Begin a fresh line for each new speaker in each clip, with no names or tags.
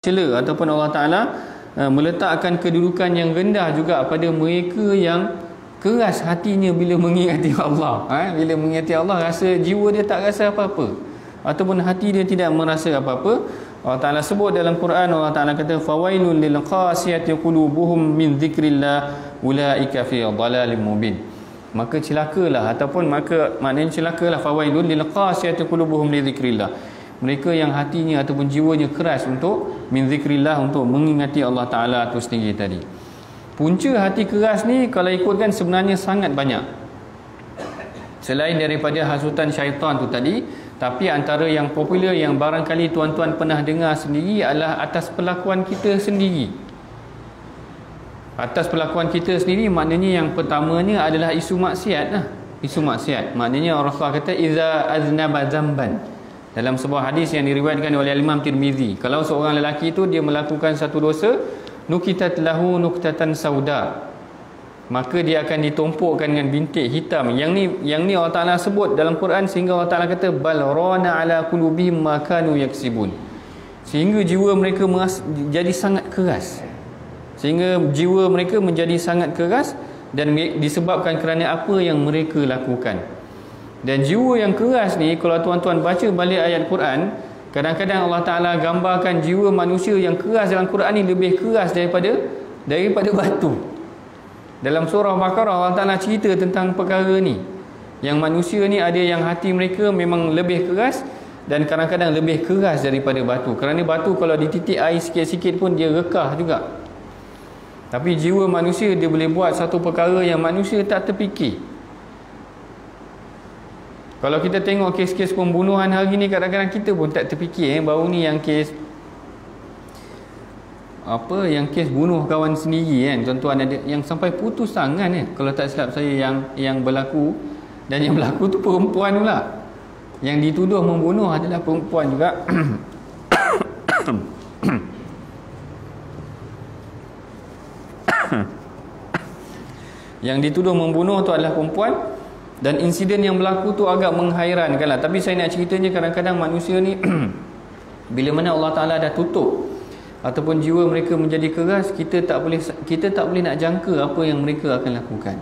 cela ataupun Allah Taala uh, meletakkan kedudukan yang rendah juga pada mereka yang keras hatinya bila mengingati Allah. Ha? bila mengingati Allah rasa jiwa dia tak rasa apa-apa ataupun hati dia tidak merasa apa-apa. Allah Taala sebut dalam Quran Allah Taala kata fawailul lil qasiyati qulubuhum min dzikrillah ulaika fi dhalalin mubin. Maka celakalah ataupun maka maknanya celakalah fawailul lil qasiyati qulubuhum li dzikrillah mereka yang hatinya ataupun jiwanya keras untuk min dzikrillah untuk mengingati Allah Taala itu sendiri tadi punca hati keras ni kalau ikutkan sebenarnya sangat banyak selain daripada hasutan syaitan tu tadi tapi antara yang popular yang barangkali tuan-tuan pernah dengar sendiri adalah atas perlakuan kita sendiri. Atas perlakuan kita sendiri maknanya yang pertamanya adalah isu maksiat lah. Isu maksiat. Maknanya Rasulullah kata iza aznaba zamban. Dalam sebuah hadis yang diriwayatkan oleh Imam Tirmizi, kalau seorang lelaki itu dia melakukan satu dosa, nukitat lahu nuktatan sauda maka dia akan ditumpukkan dengan bintik hitam. Yang ni yang ni Allah Taala sebut dalam Quran sehingga Allah Taala kata bal rana ala qulubihim ma kanu yaksibun. Sehingga jiwa mereka jadi sangat keras. Sehingga jiwa mereka menjadi sangat keras dan disebabkan kerana apa yang mereka lakukan dan jiwa yang keras ni kalau tuan-tuan baca balik ayat Quran kadang-kadang Allah Taala gambarkan jiwa manusia yang keras dalam Quran ni lebih keras daripada daripada batu dalam surah Baqarah Allah Ta'ala cerita tentang perkara ni. Yang manusia ni ada yang hati mereka memang lebih keras dan kadang-kadang lebih keras daripada batu. Kerana batu kalau dititik air sikit-sikit pun dia rekah juga. Tapi jiwa manusia dia boleh buat satu perkara yang manusia tak terfikir. Kalau kita tengok kes-kes pembunuhan hari ni kadang-kadang kita pun tak terfikir eh, baru ni yang kes apa yang kes bunuh kawan sendiri kan tuan-tuan ada yang sampai putus tangan kan kalau tak silap saya yang yang berlaku dan yang berlaku tu perempuan pula. Yang dituduh membunuh adalah perempuan juga. Yang dituduh membunuh tu adalah perempuan dan insiden yang berlaku tu agak menghairankan lah tapi saya nak ceritanya kadang-kadang manusia ni bila mana Allah Ta'ala dah tutup ataupun jiwa mereka menjadi keras kita tak boleh kita tak boleh nak jangka apa yang mereka akan lakukan.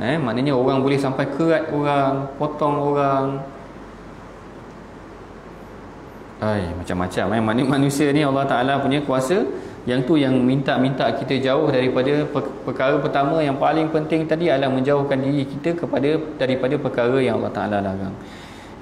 Eh maknanya orang boleh sampai kerat orang potong orang. Ai macam-macam. Eh manusia ni Allah Taala punya kuasa yang tu yang minta-minta kita jauh daripada perkara pertama yang paling penting tadi adalah menjauhkan diri kita kepada daripada perkara yang Allah Taala larang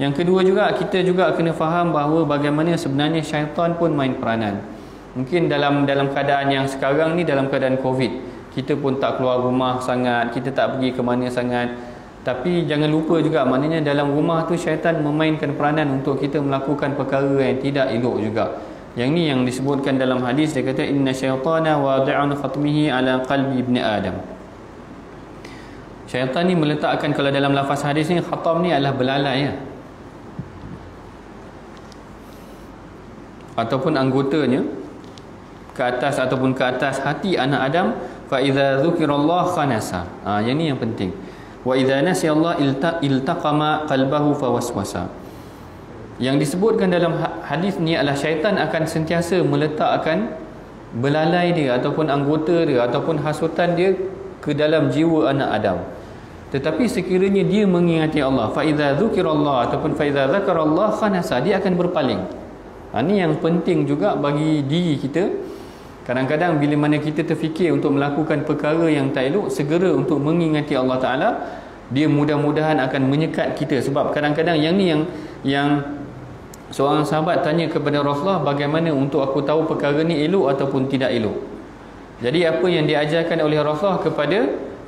yang kedua juga kita juga kena faham bahawa bagaimana sebenarnya syaitan pun main peranan. Mungkin dalam dalam keadaan yang sekarang ni dalam keadaan Covid, kita pun tak keluar rumah sangat, kita tak pergi ke mana sangat. Tapi jangan lupa juga maknanya dalam rumah tu syaitan memainkan peranan untuk kita melakukan perkara yang tidak elok juga. Yang ni yang disebutkan dalam hadis dia kata inna syaitana wadi'un khatmihi ala qalbi ibni Adam. Syaitan ni meletakkan kalau dalam lafaz hadis ni khatam ni adalah belalai ya. ataupun anggotanya ke atas ataupun ke atas hati anak Adam fa idza dzukirallah khanasa ha, yang ni yang penting wa idza nasiyallah ilta iltaqama qalbahu fawaswasa yang disebutkan dalam ha-, hadis ni adalah syaitan akan sentiasa meletakkan belalai dia ataupun anggota dia ataupun hasutan dia ke dalam jiwa anak Adam tetapi sekiranya dia mengingati Allah fa idza dzukirallah ataupun fa idza dzakarallah khanasa dia akan berpaling Ha, ini yang penting juga bagi diri kita. Kadang-kadang bila mana kita terfikir untuk melakukan perkara yang tak elok, segera untuk mengingati Allah Ta'ala, dia mudah-mudahan akan menyekat kita. Sebab kadang-kadang yang ni yang yang seorang sahabat tanya kepada Rasulullah, bagaimana untuk aku tahu perkara ni elok ataupun tidak elok. Jadi apa yang diajarkan oleh Rasulullah kepada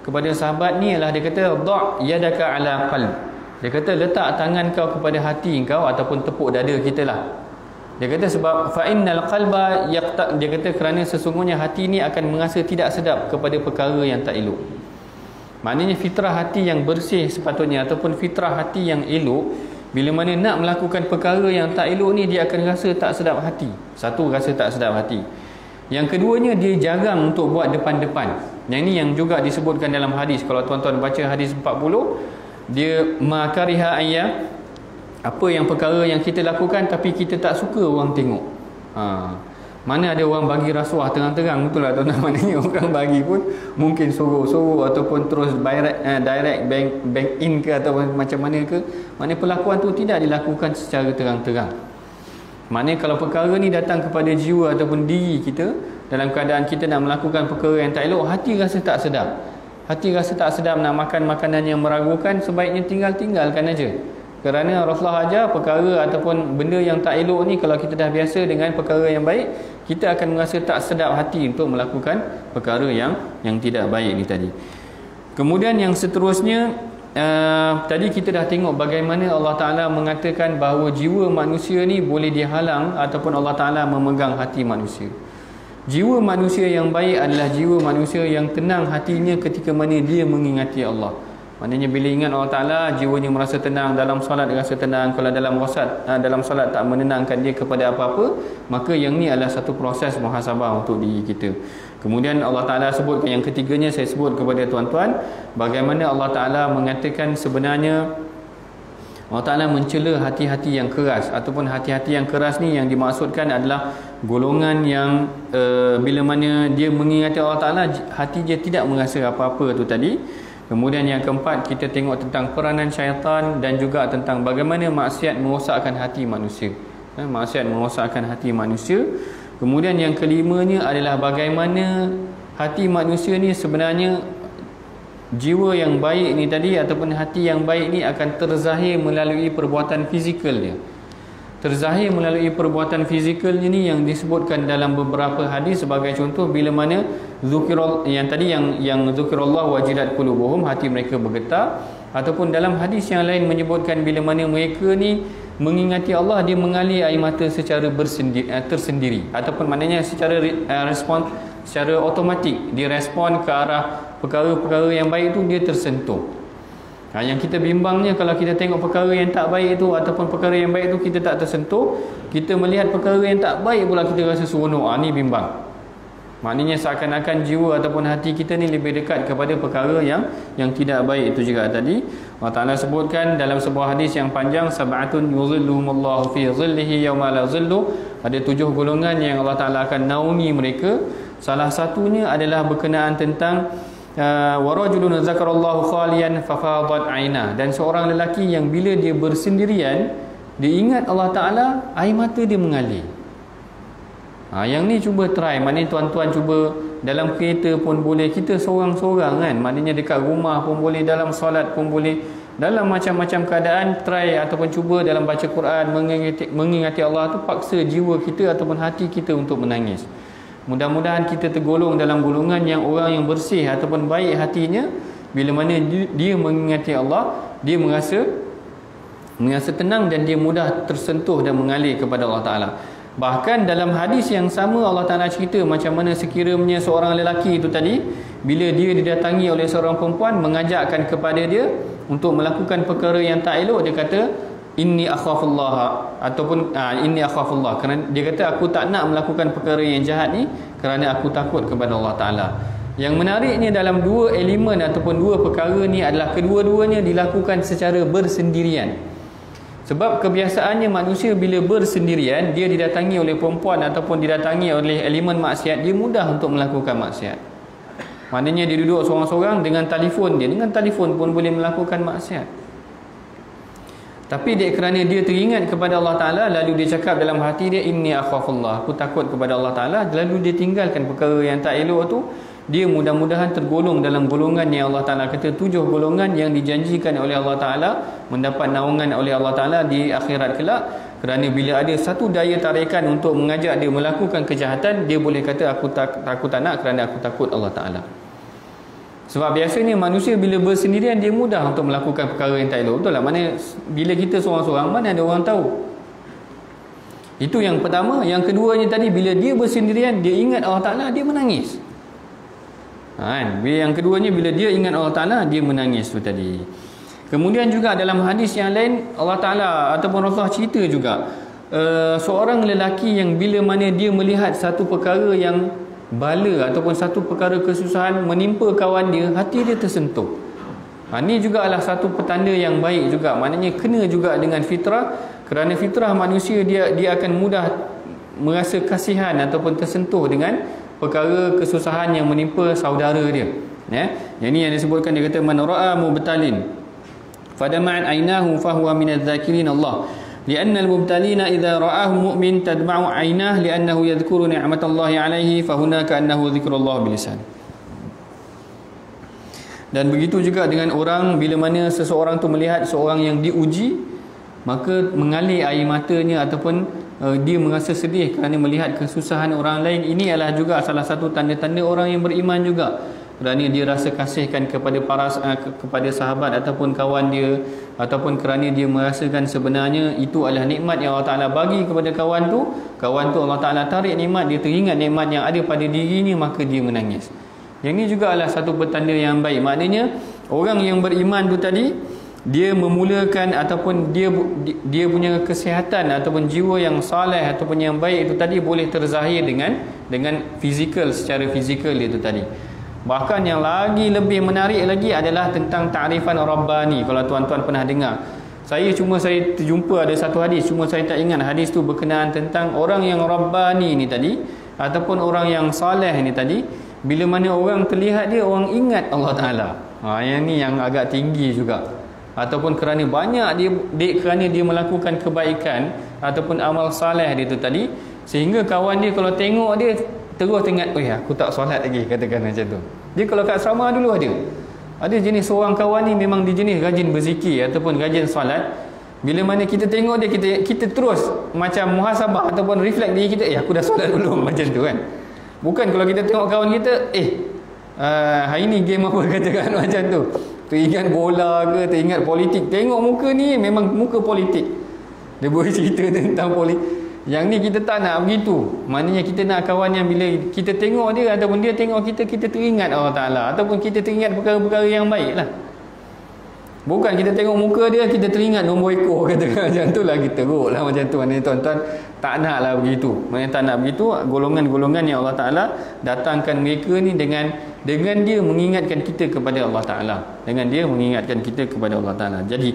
kepada sahabat ni adalah dia kata, Da' yadaka ala qalb. Dia kata, letak tangan kau kepada hati kau ataupun tepuk dada kita lah. Dia kata sebab fa innal qalba yaqta dia kata kerana sesungguhnya hati ni akan merasa tidak sedap kepada perkara yang tak elok. Maknanya fitrah hati yang bersih sepatutnya ataupun fitrah hati yang elok bila mana nak melakukan perkara yang tak elok ni dia akan rasa tak sedap hati. Satu rasa tak sedap hati. Yang keduanya dia jarang untuk buat depan-depan. Yang ini yang juga disebutkan dalam hadis. Kalau tuan-tuan baca hadis 40, dia makariha ayya apa yang perkara yang kita lakukan tapi kita tak suka orang tengok ha. Mana ada orang bagi rasuah terang-terang betul lah tuan maknanya orang bagi pun mungkin suruh-suruh ataupun terus direct, uh, direct bank bank in ke ataupun macam mana ke maknanya perlakuan tu tidak dilakukan secara terang-terang. Maknanya kalau perkara ni datang kepada jiwa ataupun diri kita dalam keadaan kita nak melakukan perkara yang tak elok hati rasa tak sedap. Hati rasa tak sedap nak makan makanan yang meragukan sebaiknya tinggal-tinggalkan aja kerana Rasulullah ajar perkara ataupun benda yang tak elok ni kalau kita dah biasa dengan perkara yang baik kita akan merasa tak sedap hati untuk melakukan perkara yang yang tidak baik ni tadi. Kemudian yang seterusnya uh, tadi kita dah tengok bagaimana Allah Ta'ala mengatakan bahawa jiwa manusia ni boleh dihalang ataupun Allah Ta'ala memegang hati manusia. Jiwa manusia yang baik adalah jiwa manusia yang tenang hatinya ketika mana dia mengingati Allah Maknanya bila ingat Allah Ta'ala Jiwanya merasa tenang Dalam solat rasa tenang. Kalau dalam wasat ah, Dalam solat tak menenangkan dia kepada apa-apa Maka yang ni adalah satu proses muhasabah untuk diri kita. Kemudian Allah Ta'ala sebutkan Yang ketiganya saya sebut kepada tuan-tuan Bagaimana Allah Ta'ala mengatakan sebenarnya Allah Ta'ala mencela hati-hati yang keras. Ataupun hati-hati yang keras ni Yang dimaksudkan adalah Golongan yang uh, Bila mana dia mengingati Allah Ta'ala Hati dia tidak merasa apa-apa tu tadi Kemudian yang keempat kita tengok tentang peranan syaitan dan juga tentang bagaimana maksiat merosakkan hati manusia. Ha, maksiat merosakkan hati manusia. Kemudian yang kelimanya adalah bagaimana hati manusia ni sebenarnya jiwa yang baik ni tadi ataupun hati yang baik ni akan terzahir melalui perbuatan fizikal dia terzahir melalui perbuatan fizikal ini yang disebutkan dalam beberapa hadis sebagai contoh bila mana zikirul yang tadi yang yang zikirullah wajidat qulubuhum hati mereka bergetar. Ataupun dalam hadis yang lain menyebutkan bila mana mereka ni mengingati Allah dia mengalir air mata secara bersendiri eh, tersendiri. Ataupun maknanya secara uh, respon secara automatik. Dia respon ke arah perkara-perkara yang baik itu dia tersentuh Ha, yang kita bimbangnya kalau kita tengok perkara yang tak baik itu ataupun perkara yang baik itu kita tak tersentuh, kita melihat perkara yang tak baik pula kita rasa seronok. Ha, ni bimbang. Maknanya seakan-akan jiwa ataupun hati kita ni lebih dekat kepada perkara yang yang tidak baik itu juga tadi. Allah Taala sebutkan dalam sebuah hadis yang panjang sab'atun yuzilluhumullahu fi zillihi yawma la zillu. Ada tujuh golongan yang Allah Taala akan naungi mereka. Salah satunya adalah berkenaan tentang Uh, warajulun zakarallahu khalian fafadat aina. Dan seorang lelaki yang bila dia bersendirian dia ingat Allah Taala air mata dia mengalir. Ha, yang ni cuba try. Maknanya tuan-tuan cuba dalam kereta pun boleh. Kita seorang-seorang kan. Maknanya dekat rumah pun boleh dalam solat pun boleh. Dalam macam-macam keadaan try ataupun cuba dalam baca Quran mengingati, mengingati Allah tu paksa jiwa kita ataupun hati kita untuk menangis Mudah-mudahan kita tergolong dalam golongan yang orang yang bersih ataupun baik hatinya bila mana dia mengingati Allah, dia merasa merasa tenang dan dia mudah tersentuh dan mengalir kepada Allah Taala. Bahkan dalam hadis yang sama Allah Taala cerita macam mana sekiranya seorang lelaki itu tadi bila dia didatangi oleh seorang perempuan mengajakkan kepada dia untuk melakukan perkara yang tak elok dia kata inni akhafullah ataupun uh, inni akhafullah kerana dia kata aku tak nak melakukan perkara yang jahat ni kerana aku takut kepada Allah Taala. Yang menariknya dalam dua elemen ataupun dua perkara ni adalah kedua-duanya dilakukan secara bersendirian. Sebab kebiasaannya manusia bila bersendirian dia didatangi oleh perempuan ataupun didatangi oleh elemen maksiat dia mudah untuk melakukan maksiat. Maknanya dia duduk seorang-seorang dengan telefon dia dengan telefon pun boleh melakukan maksiat. Tapi dia kerana dia teringat kepada Allah Ta'ala Lalu dia cakap dalam hati dia Inni akhafullah. Aku takut kepada Allah Ta'ala Lalu dia tinggalkan perkara yang tak elok tu. Dia mudah-mudahan tergolong dalam golongan yang Allah Ta'ala kata Tujuh golongan yang dijanjikan oleh Allah Ta'ala Mendapat naungan oleh Allah Ta'ala di akhirat kelak. Kerana bila ada satu daya tarikan untuk mengajak dia melakukan kejahatan Dia boleh kata aku tak, aku tak nak kerana aku takut Allah Ta'ala sebab biasanya manusia bila bersendirian dia mudah untuk melakukan perkara yang tak elok. Betul lah. Mana bila kita seorang-seorang mana ada orang tahu. Itu yang pertama. Yang keduanya tadi bila dia bersendirian dia ingat Allah Taala dia menangis. Ha, kan? Yang keduanya bila dia ingat Allah Taala dia menangis tu tadi. Kemudian juga dalam hadis yang lain Allah Taala ataupun Rasulullah cerita juga uh, seorang lelaki yang bila mana dia melihat satu perkara yang bala ataupun satu perkara kesusahan menimpa kawan dia hati dia tersentuh. Ha, ini juga adalah satu petanda yang baik juga. Maknanya kena juga dengan fitrah. Kerana fitrah manusia dia dia akan mudah merasa kasihan ataupun tersentuh dengan perkara kesusahan yang menimpa saudara dia. Ya? Yang ini yang disebutkan dia kata man ra'a mubtalin fadama'an ainahu fahuwa min adh-dhakirin Allah لأن المبتلين إذا رآه مؤمن تدمع عيناه لأنه يذكر نعمة الله عليه فهناك أنه ذكر الله بلسان dan begitu juga dengan orang bila mana seseorang tu melihat seorang yang diuji maka mengalir air matanya ataupun uh, dia merasa sedih kerana melihat kesusahan orang lain ini adalah juga salah satu tanda-tanda orang yang beriman juga kerana dia rasa kasihkan kepada para uh, kepada sahabat ataupun kawan dia ataupun kerana dia merasakan sebenarnya itu adalah nikmat yang Allah Taala bagi kepada kawan tu kawan tu Allah Taala tarik nikmat dia teringat nikmat yang ada pada dirinya maka dia menangis yang ini juga adalah satu petanda yang baik. Maknanya orang yang beriman tu tadi dia memulakan ataupun dia dia punya kesihatan ataupun jiwa yang saleh ataupun yang baik itu tadi boleh terzahir dengan dengan fizikal secara fizikal itu tadi. Bahkan yang lagi lebih menarik lagi adalah tentang ta'rifan rabbani. Kalau tuan-tuan pernah dengar. Saya cuma saya terjumpa ada satu hadis cuma saya tak ingat hadis tu berkenaan tentang orang yang rabbani ni tadi ataupun orang yang saleh ni tadi. Bila mana orang terlihat dia orang ingat Allah Taala. Ha yang ni yang agak tinggi juga. Ataupun kerana banyak dia, dia kerana dia melakukan kebaikan ataupun amal soleh dia tu tadi. Sehingga kawan dia kalau tengok dia terus oh ya aku tak solat lagi katakan macam tu dia kalau kat asrama dulu ada ada jenis seorang kawan ni memang dia jenis rajin berzikir ataupun rajin solat bila mana kita tengok dia kita kita terus macam muhasabah ataupun reflect diri kita eh aku dah solat dulu macam tu kan Bukan kalau kita tengok kawan kita, eh, uh, hari ni game apa katakan macam tu. Teringat bola ke, teringat politik. Tengok muka ni memang muka politik. Dia boleh cerita tentang politik. Yang ni kita tak nak begitu. Maknanya kita nak kawan yang bila kita tengok dia ataupun dia tengok kita, kita teringat Allah Ta'ala. Ataupun kita teringat perkara-perkara yang baik lah. Bukan kita tengok muka dia kita teringat nombor ekor kata macam tu lah kita teruk lah macam tu maknanya tuan-tuan tak nak lah begitu maknanya tak nak begitu golongan-golongan yang Allah Ta'ala datangkan mereka ni dengan dengan dia mengingatkan kita kepada Allah Ta'ala dengan dia mengingatkan kita kepada Allah Ta'ala jadi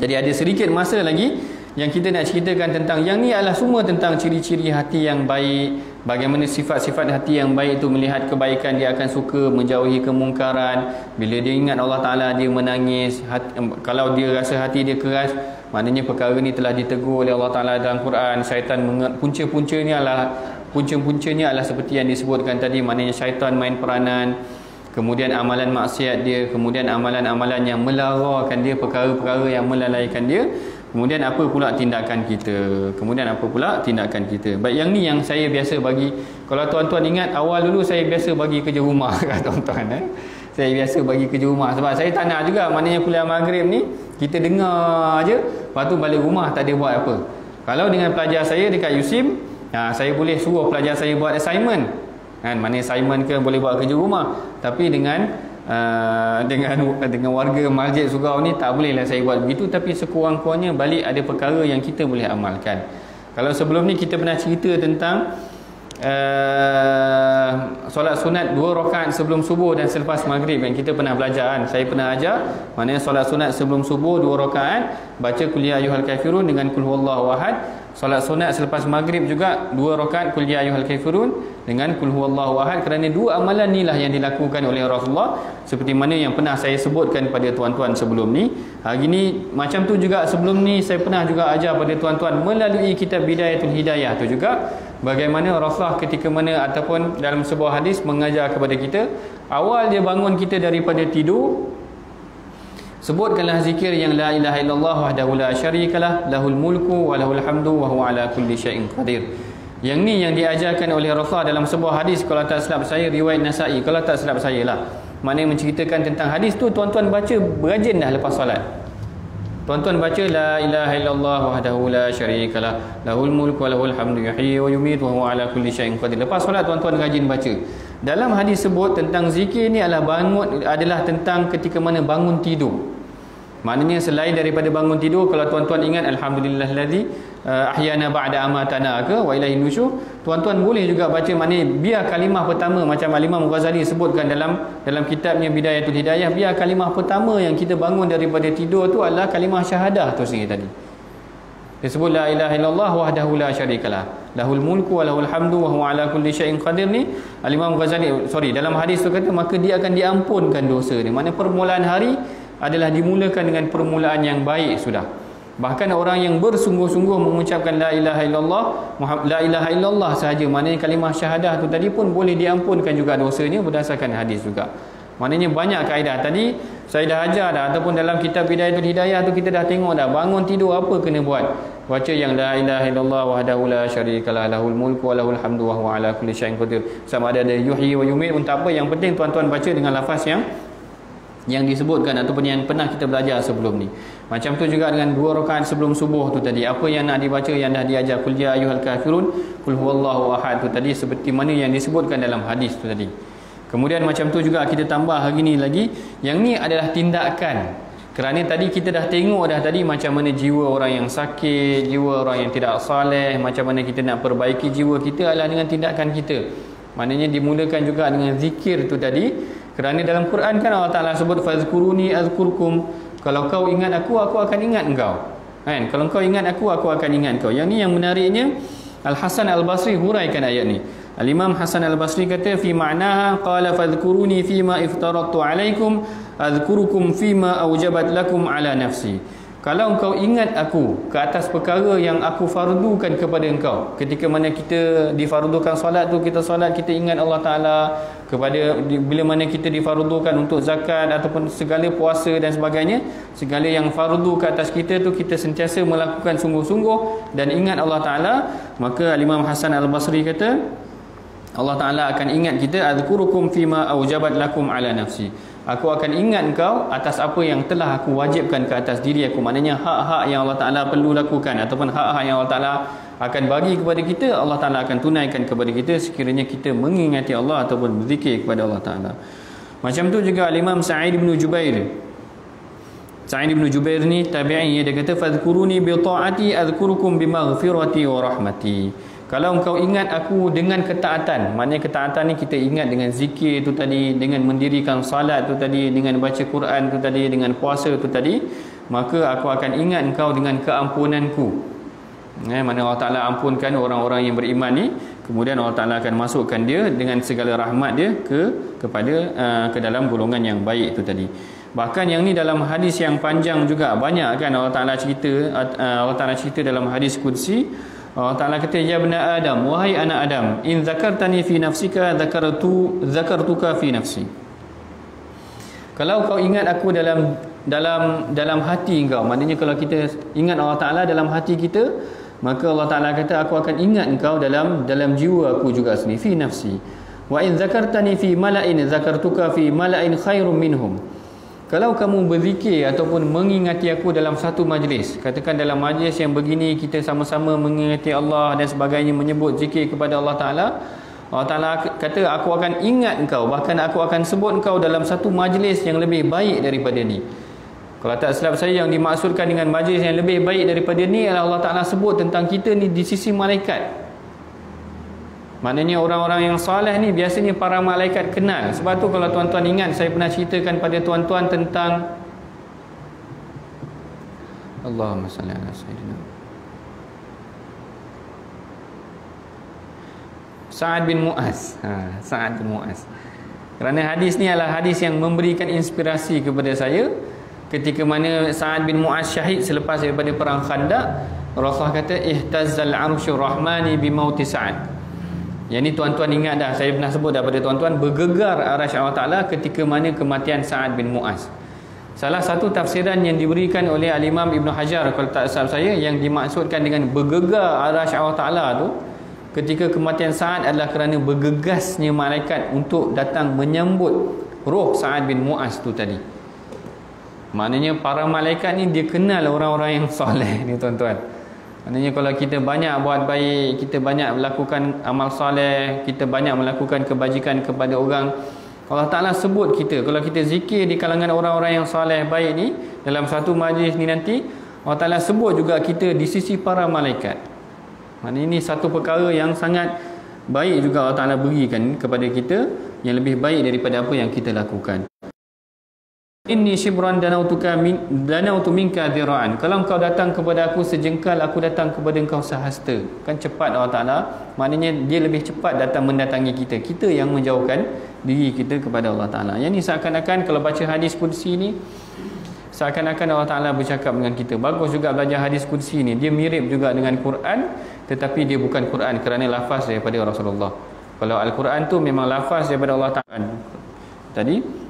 jadi ada sedikit masa lagi yang kita nak ceritakan tentang yang ni adalah semua tentang ciri-ciri hati yang baik. Bagaimana sifat-sifat hati yang baik itu melihat kebaikan dia akan suka menjauhi kemungkaran. Bila dia ingat Allah Ta'ala dia menangis. Hati, kalau dia rasa hati dia keras maknanya perkara ni telah ditegur oleh Allah Ta'ala dalam Quran. Syaitan punca-puncanya adalah punca-puncanya adalah seperti yang disebutkan tadi. Maknanya syaitan main peranan. Kemudian amalan maksiat dia. Kemudian amalan-amalan yang melarakan dia perkara-perkara yang melalaikan dia Kemudian apa pula tindakan kita? Kemudian apa pula tindakan kita? Baik yang ni yang saya biasa bagi kalau tuan-tuan ingat awal dulu saya biasa bagi kerja rumah kat tuan-tuan eh. Saya biasa bagi kerja rumah sebab saya tak nak juga maknanya kuliah maghrib ni kita dengar aja lepas tu balik rumah tak ada buat apa. Kalau dengan pelajar saya dekat USIM, ha, saya boleh suruh pelajar saya buat assignment. Kan mana assignment ke boleh buat kerja rumah tapi dengan Uh, dengan dengan warga masjid surau ni tak bolehlah saya buat begitu tapi sekurang-kurangnya balik ada perkara yang kita boleh amalkan. Kalau sebelum ni kita pernah cerita tentang uh, solat sunat dua rakaat sebelum subuh dan selepas maghrib yang kita pernah belajar kan? Saya pernah ajar maknanya solat sunat sebelum subuh dua rakaat baca kuliah ayuhal kafirun dengan kul huwallahu ahad Solat sunat selepas maghrib juga dua rakaat kul ya ayyuhal kafirun dengan kul huwallahu ahad. Kerana dua amalan inilah yang dilakukan oleh Rasulullah. Seperti mana yang pernah saya sebutkan pada tuan-tuan sebelum ni. Hari ni macam tu juga sebelum ni saya pernah juga ajar pada tuan-tuan melalui kitab Bidayatul Hidayah tu juga. Bagaimana Rasulullah ketika mana ataupun dalam sebuah hadis mengajar kepada kita awal dia bangun kita daripada tidur Sebutkanlah zikir yang la ilaha illallah wahdahu la syarikalah lahul mulku wa lahul hamdu wa huwa ala kulli syai'in qadir. Yang ni yang diajarkan oleh Rasulullah dalam sebuah hadis kalau tak silap saya riwayat Nasa'i kalau tak silap saya lah. Mana menceritakan tentang hadis tu tuan-tuan baca berajin dah lepas solat. Tuan-tuan baca la ilaha illallah wahdahu la syarikalah lahul mulku wa lahul hamdu yuhyi wa yumiitu wa huwa ala kulli syai'in qadir. Lepas solat tuan-tuan rajin baca. Dalam hadis sebut tentang zikir ni adalah bangun adalah tentang ketika mana bangun tidur. Maknanya selain daripada bangun tidur kalau tuan-tuan ingat alhamdulillahillazi uh, ahyana ba'da amatana ke wa ilaihi nusyur tuan-tuan boleh juga baca maknanya biar kalimah pertama macam Imam Ghazali sebutkan dalam dalam kitabnya Bidayatul Hidayah biar kalimah pertama yang kita bangun daripada tidur tu adalah kalimah syahadah tu sendiri tadi. disebut la ilaha illallah wahdahu la syarikalah. Lahul mulku wa lahul hamdu wa huwa ala kulli syai'in qadir. Ni al-imam Ghazali sorry dalam hadis tu kata maka dia akan diampunkan dosa dia. Mana permulaan hari adalah dimulakan dengan permulaan yang baik sudah. Bahkan orang yang bersungguh-sungguh mengucapkan la ilaha illallah la ilaha illallah sahaja maknanya kalimah syahadah tu tadi pun boleh diampunkan juga dosanya berdasarkan hadis juga. Maknanya banyak kaedah. Tadi saya dah ajar dah ataupun dalam kitab Hidayatul Hidayah tu kita dah tengok dah bangun tidur apa kena buat? Baca yang la ilaha illallah wahdahu la syarikalah lahul mulku wa lahul hamdu wa huwa ala kulli syai'in qadir. Sama ada ada yuhyi wa yumiit pun tak apa yang penting tuan-tuan baca dengan lafaz yang yang disebutkan ataupun yang pernah kita belajar sebelum ni. Macam tu juga dengan dua rakaat sebelum subuh tu tadi. Apa yang nak dibaca yang dah diajar. Kul ya ayyuhal kafirun kul huwallahu ahad tu tadi. Seperti mana yang disebutkan dalam hadis tu tadi. Kemudian macam tu juga kita tambah hari ni lagi. Yang ni adalah tindakan. Kerana tadi kita dah tengok dah tadi Macam mana jiwa orang yang sakit Jiwa orang yang tidak saleh Macam mana kita nak perbaiki jiwa kita adalah dengan tindakan kita. Maknanya dimulakan juga dengan zikir tu tadi Kerana dalam Quran kan Allah Ta'ala sebut Fazkuruni azkurkum Kalau kau ingat aku, aku akan ingat engkau kan? Kalau kau ingat aku, aku akan ingat kau Yang ni yang menariknya Al-Hasan Al-Basri huraikan ayat ni Al-Imam Hasan Al-Basri kata fi ma'naha qala fadhkuruni fi ma iftaratu alaikum adhkurukum fi ma awjabat lakum ala nafsi. Kalau engkau ingat aku ke atas perkara yang aku fardukan kepada engkau ketika mana kita difardukan solat tu kita solat kita ingat Allah Taala kepada bila mana kita difardukan untuk zakat ataupun segala puasa dan sebagainya segala yang fardu ke atas kita tu kita sentiasa melakukan sungguh-sungguh dan ingat Allah Taala maka Imam Hasan Al-Basri kata Allah Taala akan ingat kita azkurukum fima aujabat lakum ala nafsi. Aku akan ingat engkau atas apa yang telah aku wajibkan ke atas diri aku. Maknanya hak-hak yang Allah Taala perlu lakukan ataupun hak-hak yang Allah Taala akan bagi kepada kita, Allah Taala akan tunaikan kepada kita sekiranya kita mengingati Allah ataupun berzikir kepada Allah Taala. Macam tu juga Imam Sa'id bin Jubair. Sa'id bin Jubair ni tabi'i dia kata fadhkuruni bi ta'ati adhkurukum bi maghfirati wa rahmati. Kalau engkau ingat aku dengan ketaatan Maknanya ketaatan ni kita ingat dengan zikir tu tadi Dengan mendirikan salat tu tadi Dengan baca Quran tu tadi Dengan puasa tu tadi Maka aku akan ingat engkau dengan keampunanku. Eh, Mana Allah Ta'ala ampunkan orang-orang yang beriman ni Kemudian Allah Ta'ala akan masukkan dia Dengan segala rahmat dia ke kepada uh, ke dalam golongan yang baik tu tadi. Bahkan yang ni dalam hadis yang panjang juga Banyak kan Allah Ta'ala cerita uh, Allah Ta'ala cerita dalam hadis kudsi Allah Ta'ala kata Ya bena Adam Wahai anak Adam In zakartani fi nafsika Zakartu Zakartuka fi nafsi. Kalau kau ingat aku dalam dalam dalam hati kau Maknanya kalau kita ingat Allah Ta'ala dalam hati kita Maka Allah Ta'ala kata Aku akan ingat engkau dalam dalam jiwa aku juga sendiri Fi nafsi. Wa in zakartani fi mala'in Zakartuka fi mala'in khairum minhum kalau kamu berzikir ataupun mengingati aku dalam satu majlis katakan dalam majlis yang begini kita sama-sama mengingati Allah dan sebagainya menyebut zikir kepada Allah Ta'ala Allah Ta'ala kata aku akan ingat engkau bahkan aku akan sebut engkau dalam satu majlis yang lebih baik daripada ni. Kalau tak silap saya yang dimaksudkan dengan majlis yang lebih baik daripada ni adalah Allah Ta'ala sebut tentang kita ni di sisi malaikat Maknanya orang-orang yang soleh ni biasanya para malaikat kenal. Sebab tu kalau tuan-tuan ingat saya pernah ceritakan pada tuan-tuan tentang Allahumma salli ala sayyidina Sa'ad bin Mu'az. Ha, Sa'ad bin Mu'az. Kerana hadis ni adalah hadis yang memberikan inspirasi kepada saya ketika mana Sa'ad bin Mu'az syahid selepas daripada perang Khandaq, Rasulullah kata ihtazzal 'arsyur rahmani bi mauti Sa'ad. Yang ni tuan-tuan ingat dah Saya pernah sebut daripada tuan-tuan Bergegar arash Allah Ta'ala ketika mana kematian Sa'ad bin Mu'az. Salah satu tafsiran yang diberikan oleh Al-Imam Ibn Hajar Kalau tak salah saya Yang dimaksudkan dengan bergegar arash Allah Ta'ala tu Ketika kematian Sa'ad adalah kerana bergegasnya malaikat Untuk datang menyambut roh Sa'ad bin Mu'az tu tadi. Maknanya para malaikat ni dia kenal orang-orang yang soleh ni tuan-tuan Maknanya kalau kita banyak buat baik, kita banyak melakukan amal soleh, kita banyak melakukan kebajikan kepada orang, Allah Ta'ala sebut kita. Kalau kita zikir di kalangan orang-orang yang soleh baik ni, dalam satu majlis ni nanti, Allah Ta'ala sebut juga kita di sisi para malaikat. Maknanya ini satu perkara yang sangat baik juga Allah Ta'ala berikan kepada kita, yang lebih baik daripada apa yang kita lakukan. Inni shibran danautuka min danautu minka dhira'an. Kalau engkau datang kepada aku sejengkal, aku datang kepada engkau sehasta. Kan cepat Allah Taala. Maknanya dia lebih cepat datang mendatangi kita. Kita yang menjauhkan diri kita kepada Allah Taala. Yang ni seakan-akan kalau baca hadis kursi ni seakan-akan Allah Taala bercakap dengan kita. Bagus juga belajar hadis kursi ni. Dia mirip juga dengan Quran tetapi dia bukan Quran kerana lafaz daripada Rasulullah. Kalau Al-Quran tu memang lafaz daripada Allah Taala. Tadi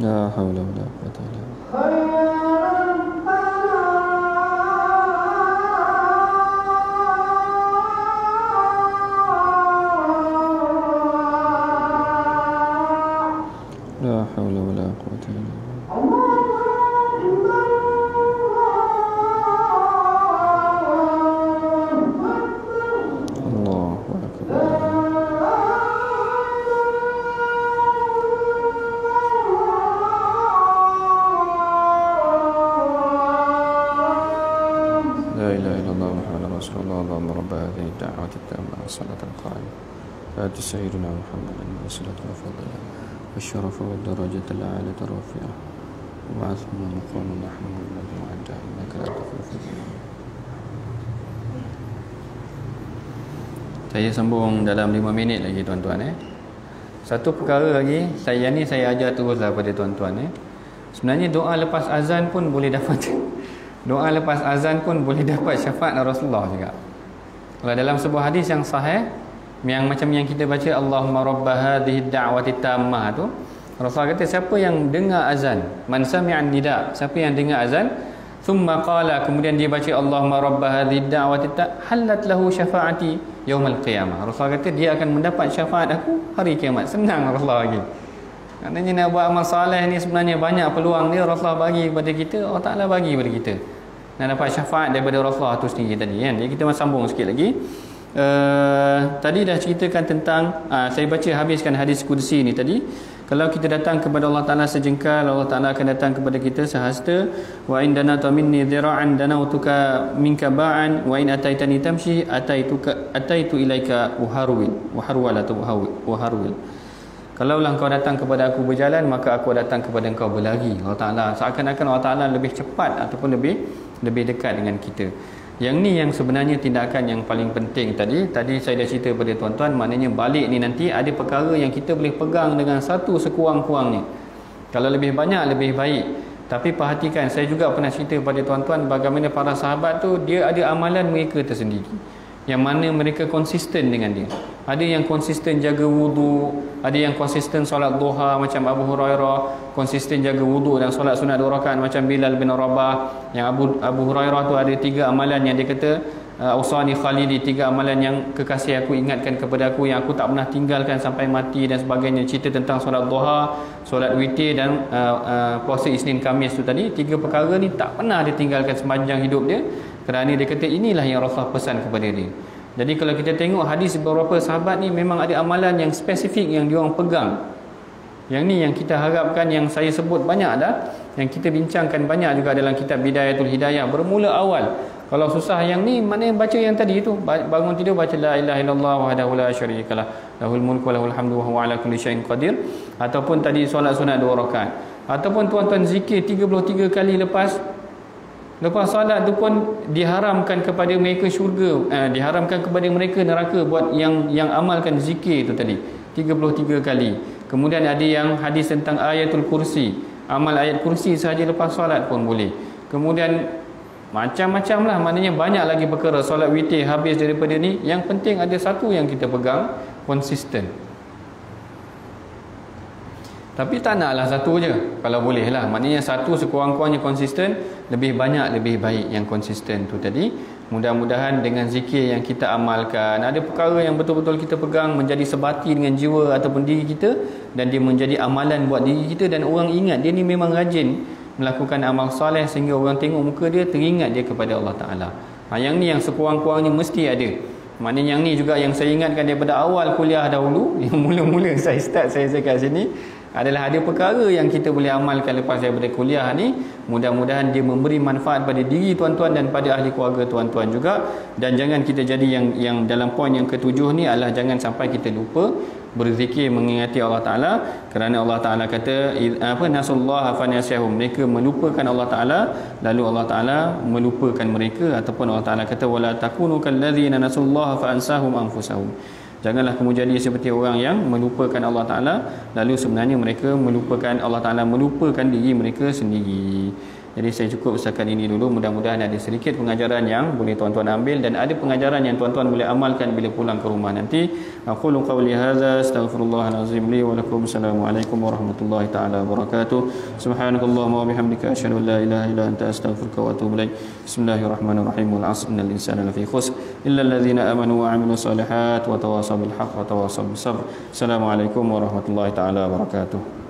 لا حول ولا قوة إلا بالله. محمد وصلة وفضلا والشرف والدرجة العالية الرفيعة وبعثه مقام محمود الذي وعد إنك لا تخلف Saya sambung dalam 5 minit lagi tuan-tuan eh. Satu perkara lagi, saya ni saya ajar teruslah pada tuan-tuan eh. Sebenarnya doa lepas azan pun boleh dapat doa lepas azan pun boleh dapat syafaat Rasulullah juga. Kalau dalam sebuah hadis yang sahih, yang macam yang kita baca Allahumma rabb hadhihi da'wati tammah tu Rasulullah kata siapa yang dengar azan man sami'an nida siapa yang dengar azan thumma qala kemudian dia baca Allahumma rabb hadhihi da'wati halat lahu syafaati yaumil qiyamah. Rasulullah kata dia akan mendapat syafaat aku hari kiamat. Senang Rasulullah lagi Maknanya nak buat amal soleh ni sebenarnya banyak peluang dia Rasulullah bagi kepada kita Allah Ta'ala bagi kepada kita. Nak dapat syafaat daripada Rasulullah tu sendiri tadi kan? Jadi kita masih sambung sikit lagi Uh, tadi dah ceritakan tentang uh, saya baca habiskan hadis kursi ni tadi. Kalau kita datang kepada Allah Taala sejengkal Allah Taala akan datang kepada kita sehasta. Wa indana ta minni dhira'an danautuka minka ba'an. Wa in ataitani tamshi ataituka ataitu ilaika uharwil uharwal atau uharwil Kalaulah kau datang kepada aku berjalan maka aku datang kepada engkau berlari. Allah Taala seakan-akan Allah Taala lebih cepat ataupun lebih lebih dekat dengan kita. Yang ni yang sebenarnya tindakan yang paling penting tadi. Tadi saya dah cerita kepada tuan-tuan maknanya balik ni nanti ada perkara yang kita boleh pegang dengan satu sekurang-kurangnya. Kalau lebih banyak lebih baik. Tapi perhatikan saya juga pernah cerita kepada tuan-tuan bagaimana para sahabat tu dia ada amalan mereka tersendiri yang mana mereka konsisten dengan dia. Ada yang konsisten jaga wudu ada yang konsisten solat duha macam Abu Hurairah konsisten jaga wudu dan solat sunat dua rakaat macam Bilal bin Rabah. Yang Abu Abu Hurairah tu ada tiga amalan yang dia kata uh, Usani Khalili tiga amalan yang kekasih aku ingatkan kepada aku yang aku tak pernah tinggalkan sampai mati dan sebagainya. Cerita tentang solat duha solat witir dan uh, uh, puasa Isnin Khamis tu tadi tiga perkara ni tak pernah dia tinggalkan sepanjang hidup dia kerana dia kata inilah yang Rasulullah pesan kepada dia. Jadi kalau kita tengok hadis beberapa sahabat ni memang ada amalan yang spesifik yang dia orang pegang. Yang ni yang kita harapkan yang saya sebut banyak dah. Yang kita bincangkan banyak juga dalam kitab Bidayatul Hidayah. Bermula awal. Kalau susah yang ni mana yang baca yang tadi tu. Bangun tidur baca la ilaha illallah wahdahu la syarikalah. Lahul mulku wa lahul hamdu wa ala kulli syai'in qadir. Ataupun tadi solat sunat dua rakaat. Ataupun tuan-tuan zikir 33 kali lepas Lepas solat tu pun diharamkan kepada mereka syurga, eh, diharamkan kepada mereka neraka buat yang yang amalkan zikir tu tadi 33 kali. Kemudian ada yang hadis tentang ayatul kursi. Amal ayat kursi sahaja lepas solat pun boleh. Kemudian macam-macam lah maknanya banyak lagi perkara solat witir habis daripada ni yang penting ada satu yang kita pegang konsisten tapi tak naklah satu je kalau boleh lah. Maknanya satu sekurang-kurangnya konsisten lebih banyak lebih baik yang konsisten tu tadi. Mudah-mudahan dengan zikir yang kita amalkan ada perkara yang betul-betul kita pegang menjadi sebati dengan jiwa ataupun diri kita dan dia menjadi amalan buat diri kita. Dan orang ingat dia ni memang rajin melakukan amal soleh sehingga orang tengok muka dia teringat dia kepada Allah Ta'ala. Ha, yang ni yang sekurang-kurangnya mesti ada. Maknanya yang ni juga yang saya ingatkan daripada awal kuliah dahulu yang mula-mula saya start saya kat sini adalah ada perkara yang kita boleh amalkan lepas daripada kuliah ni. Mudah-mudahan dia memberi manfaat pada diri tuan-tuan dan pada ahli keluarga tuan-tuan juga. Dan jangan kita jadi yang yang dalam poin yang ketujuh ni adalah jangan sampai kita lupa berzikir mengingati Allah Taala. Kerana Allah Taala kata apa nasallahu fa nasyahum mereka melupakan Allah Taala lalu Allah Taala melupakan mereka. Ataupun Allah Taala kata wala takunu kalladzina nasallahu fa anfusahum Janganlah kamu jadi seperti orang yang melupakan Allah Ta'ala Lalu sebenarnya mereka melupakan Allah Ta'ala Melupakan diri mereka sendiri jadi saya cukup setakat ini dulu. Mudah-mudahan ada sedikit pengajaran yang boleh tuan-tuan ambil dan ada pengajaran yang tuan-tuan boleh amalkan bila pulang ke rumah nanti. Aku lu qawli hadza astaghfirullahalazim li wa lakum. Assalamualaikum warahmatullahi taala wabarakatuh. Subhanakallahumma wa bihamdika asyhadu an la ilaha illa anta astaghfiruka wa atubu ilaik. Bismillahirrahmanirrahim. Wal 'asr innal insana lafi khusr illa alladhina amanu wa 'amilus solihat wa tawasaw bil haqq wa tawasaw bis sabr. Assalamualaikum warahmatullahi taala wabarakatuh.